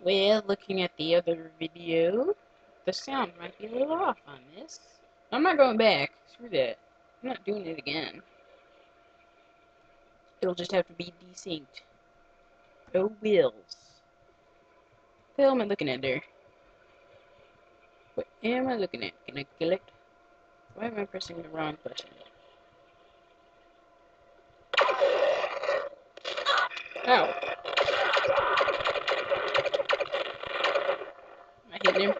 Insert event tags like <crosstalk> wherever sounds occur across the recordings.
Well, looking at the other video, the sound might be a little off on this. I'm not going back. Screw that. I'm not doing it again. It'll just have to be desynced. Oh, wills. What the hell am I looking at there? What am I looking at? Can I it? Why am I pressing the wrong button? Ow. Am I hitting him?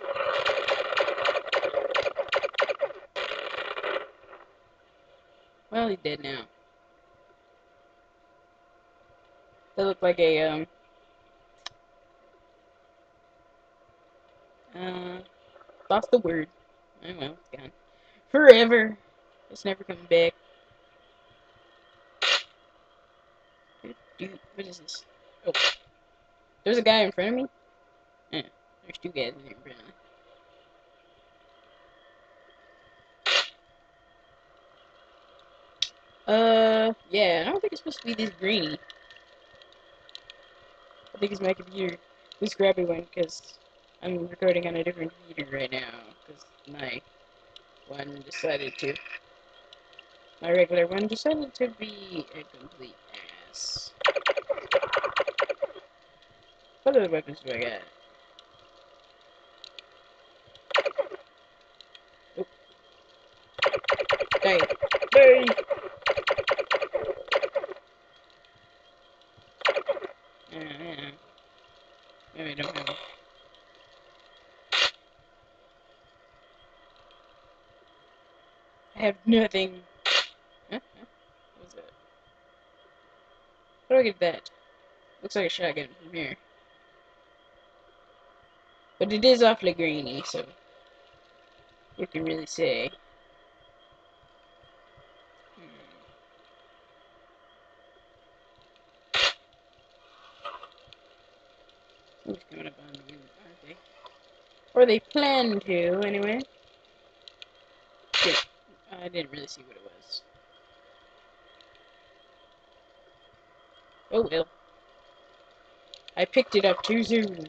Well, he's dead now. That looked like a, um... Uh... Lost the word. Oh well, it's gone. Forever. It's never coming back. Dude, what is this? Oh. There's a guy in front of me? Yeah, there's two guys in here, apparently. Uh, yeah, I don't think it's supposed to be this grainy. I think it's my computer. This crappy one, because I'm recording on a different computer right now, because my one decided to. My regular one decided to be a complete ass. <laughs> What other weapons do I got? Oop. Die! Yeah, yeah. Maybe I don't have I have nothing. Huh? What was that? How do I get that? Looks like a shotgun from here. But it is awfully grainy, so you can really say. Coming up on they? Or they plan to, anyway. Shit. I didn't really see what it was. Oh well. I picked it up too soon.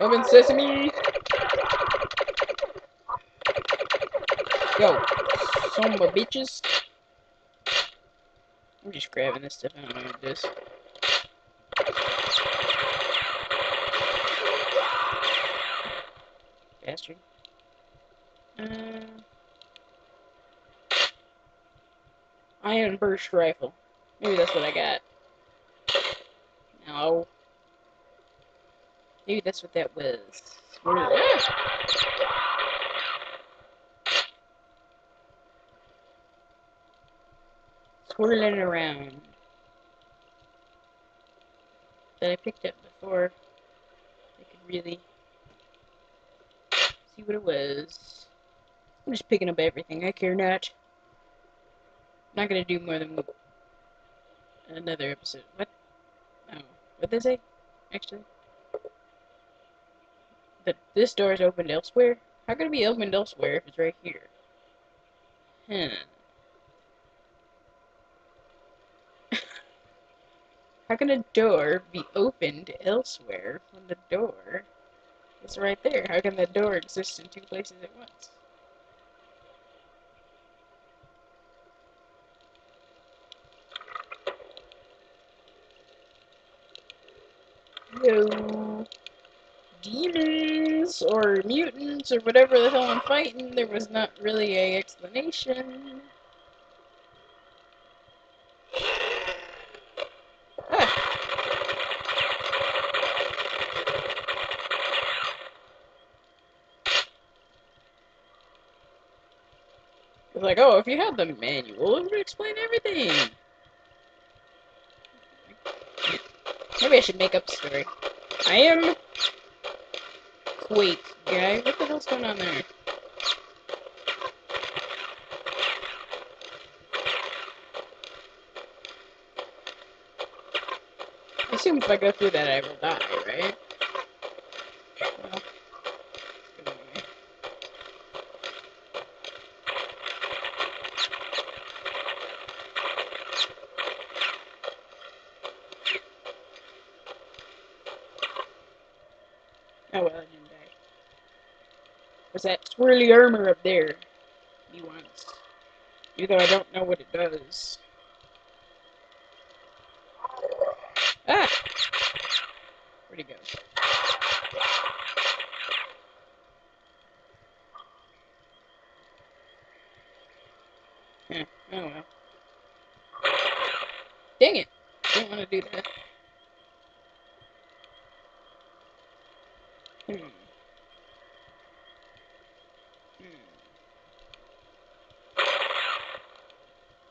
Open sesame! Go. Some bitches. I'm just grabbing this stuff. I don't know what it Bastard. Uh, iron burst rifle. Maybe that's what I got. No. Maybe that's what that was. Swirling around. That I picked up before I could really see what it was. I'm just picking up everything. I care not. I'm not gonna do more than another episode. What? Oh, what did they say? Actually, that this door is opened elsewhere. How can it be opened elsewhere if it's right here? Hmm. <laughs> How can a door be opened elsewhere when the door is right there? How can the door exist in two places at once? No. Demons or mutants or whatever the hell I'm fighting, there was not really a explanation. If you had the manual, it would explain everything. Maybe I should make up a story. I am Quake guy. What the hell's going on there? I assume if I go through that, I will die, right? Well, let's go anyway. Oh well, I didn't die. Was that swirly armor up there? He wants. Even though I don't know what it does. Ah! Where'd he go? Yeah, oh well. Dang it! Didn't want to do that. Hmm. Hmm.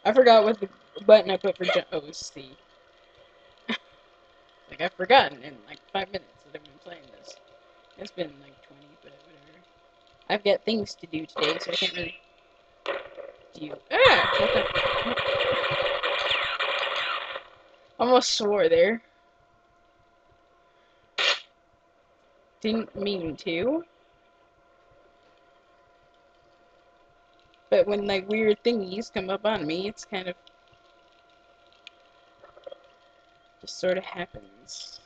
I forgot what the button I put for jump. Oh, C. <laughs> like I've forgotten in like five minutes that I've been playing this. It's been like twenty, but whatever. I've got things to do today, so I can't really do. Ah! Almost swore there. Didn't mean to. But when like weird thingies come up on me, it's kind of just sort of happens.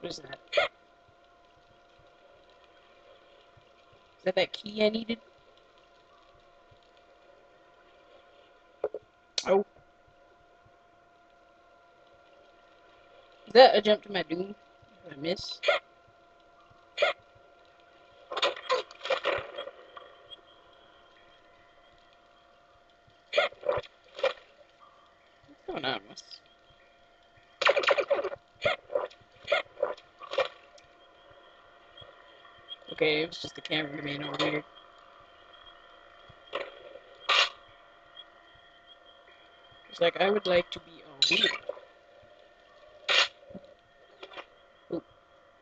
What is that? Is that that key I needed? Oh. Is that a jump to my doom? Did I miss? Going? Okay, it was just the camera being all weird. It's like, I would like to be all weird.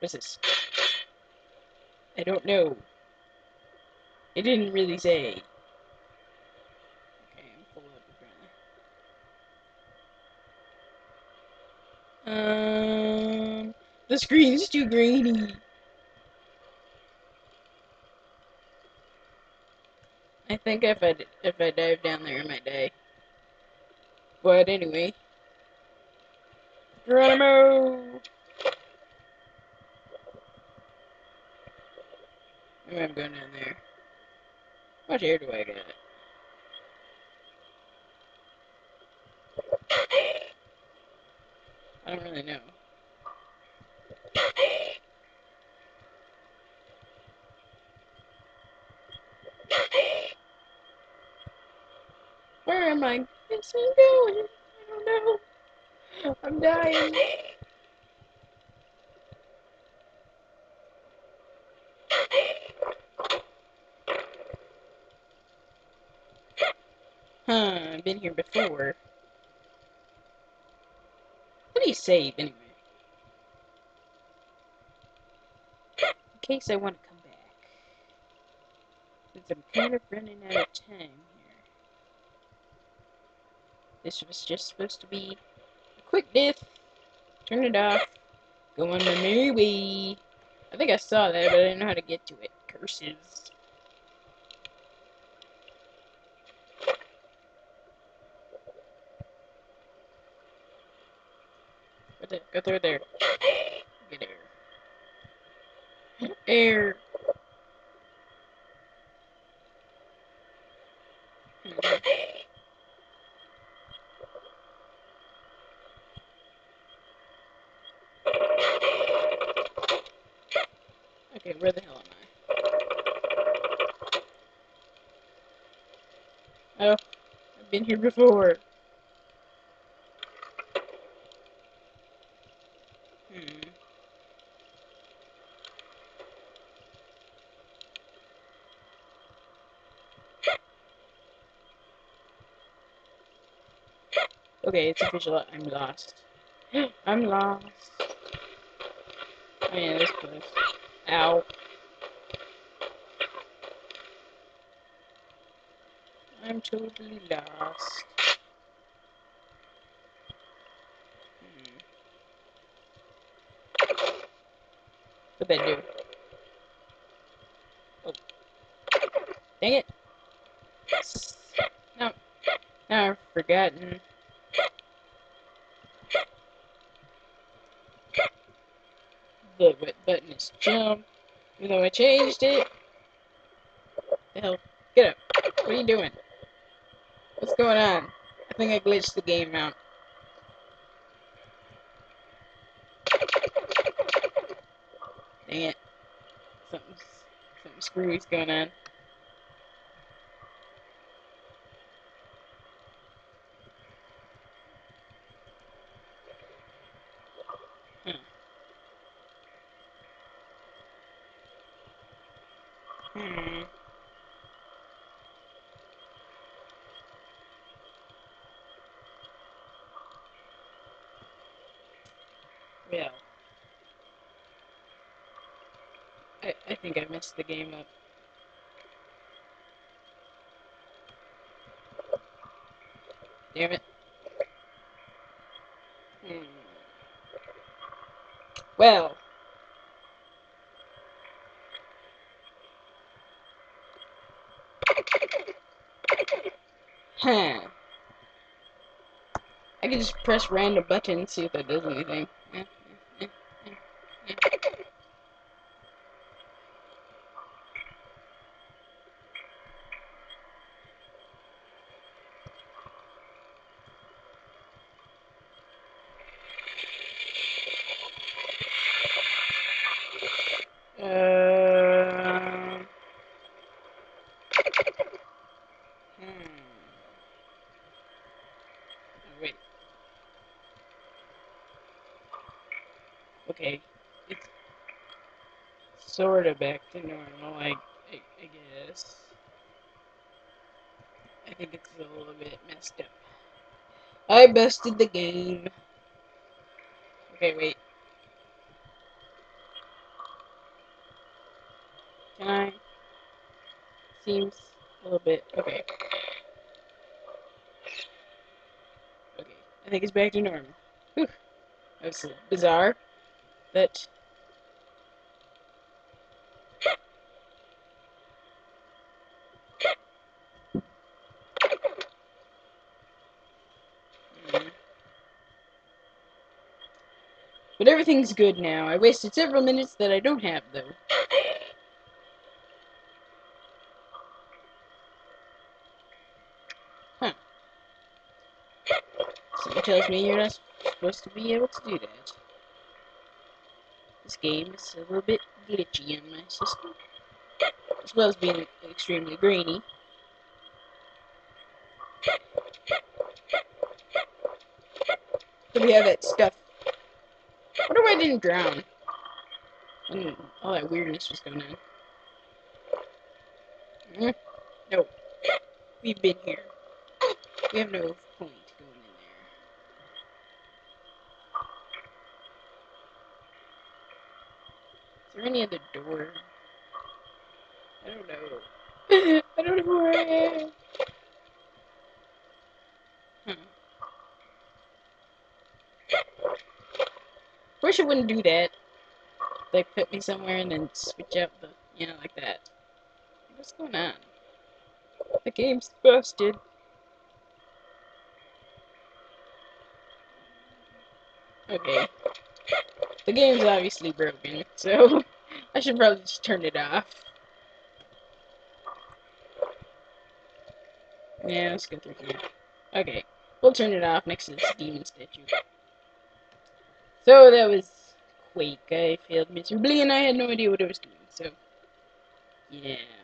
What's this? I don't know. It didn't really say. Okay, I'm full up apparently. Um, the screen's too grainy. I think if I if I dive down there, I might die. But anyway, Geronimo. Maybe I'm going down there. Much air do I get? I don't really know. Where am I? Yes, I'm going. I don't know. I'm dying. Huh, I've been here before. What do you save, anyway? In case I want to come back. Since I'm kind of running out of time. This was just supposed to be a quick death. Turn it off. Go on my merry way. I think I saw that, but I didn't know how to get to it. Curses. Go through there. <laughs> Get air. Air. Okay, where the hell am I? Oh, I've been here before. Hmm. Okay, it's official. I'm lost. <gasps> I'm lost. Oh yeah, this place. Ow. I'm totally lost. Hmm. What did Oh. Dang it. No. Now I've forgotten. the button is jump. Even though I changed it. The hell? Get up. What are you doing? What's going on? I think I glitched the game out. Dang it. Something, something screwy's going on. Hmm. Hmm. Well. I, I think I messed the game up. Damn it. Hmm. Well. <laughs> Huh. I can just press random buttons, and see if that does anything. Eh, eh, eh, eh, eh. Um. Hmm. Oh, wait. Okay. It's sort of back to normal, I, I, I guess. I think it's a little bit messed up. I busted the game. Okay, wait. Can I? Seems a little bit. Okay. Okay. I think it's back to normal. Whew. That was bizarre. But. Hmm. But everything's good now. I wasted several minutes that I don't have, though. <laughs> Huh. Something tells me you're not supposed to be able to do that. This game is a little bit glitchy on my system. As well as being extremely grainy. So we have that stuff. What if I didn't drown? When all that weirdness was going on. Mm, No. <gasps> We've been here. We have no point going in there. Is there any other door? I don't know. <laughs> I don't know where I am. It wouldn't do that. Like put me somewhere and then switch out the, you know, like that. What's going on? The game's busted. Okay. The game's obviously broken, so <laughs> I should probably just turn it off. Yeah, let's go through here. Okay, we'll turn it off next to this demon statue. So that was Quake. I failed miserably and I had no idea what I was doing, so yeah.